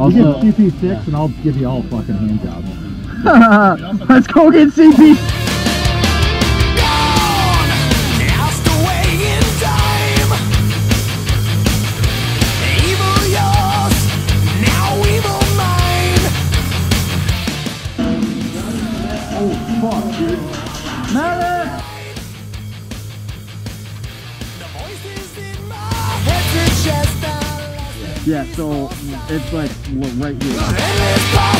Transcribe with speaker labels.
Speaker 1: I'll
Speaker 2: you get CP6 yeah. and I'll give you all fucking handjobs.
Speaker 3: Let's go get CP.
Speaker 4: Oh, fuck, dude.
Speaker 3: Yeah, so it's like right here.